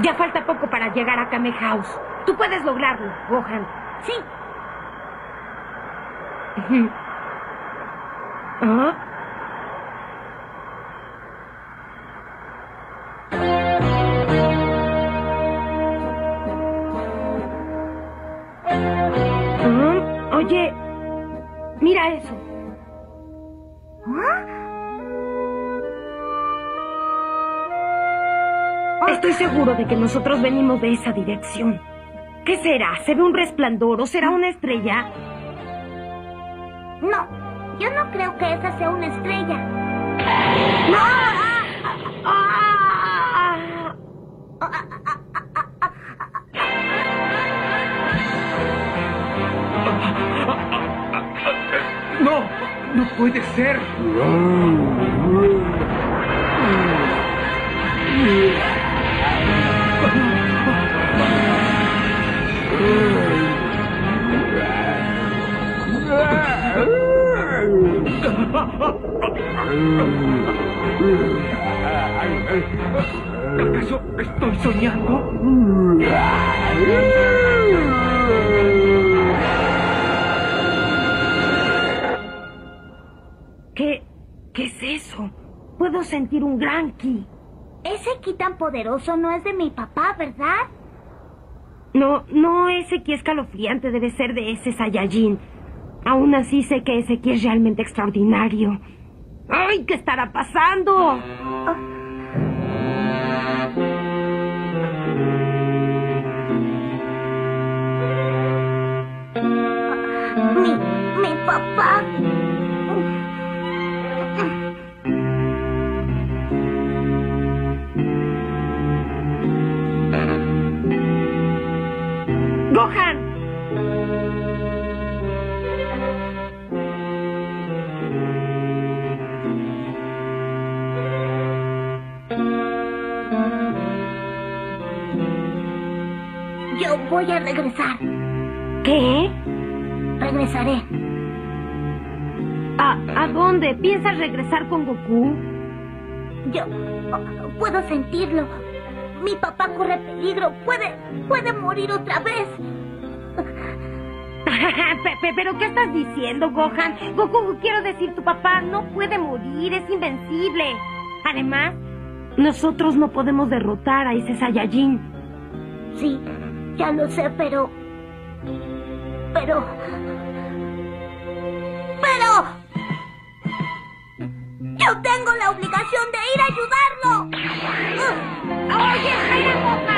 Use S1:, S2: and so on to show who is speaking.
S1: Ya falta poco para llegar a Kame House. Tú puedes lograrlo, Gohan.
S2: Sí.
S1: ¿Ah? ¿Ah? Oye, mira eso. Estoy seguro de que nosotros venimos de esa dirección. ¿Qué será? ¿Se ve un resplandor o será una estrella?
S2: No, yo no creo que esa sea una estrella.
S3: No, no puede ser. ¿Acaso estoy soñando?
S1: ¿Qué, qué es eso? Puedo sentir un gran ki.
S2: Ese ki tan poderoso no es de mi papá, ¿verdad?
S1: No, no, ese ki escalofriante debe ser de ese Saiyajin. Aún así sé que ese ki es realmente extraordinario. ¡Ay, qué estará pasando!
S2: Mi, mi papá.
S1: ¡Gohan!
S2: Voy a regresar.
S1: ¿Qué?
S2: Regresaré.
S1: ¿A, ¿A dónde? ¿Piensas regresar con Goku?
S2: Yo oh, puedo sentirlo. Mi papá corre peligro. Puede, puede morir otra vez.
S1: Pe- pe- ¿Pero qué estás diciendo, Gohan? Goku, quiero decir, tu papá no puede morir, es invencible. Además, nosotros no podemos derrotar a ese Saiyajin.
S2: Sí, ya lo sé, pero... Pero... Pero... Yo tengo la obligación de ir a ayudarlo. ¡Oye,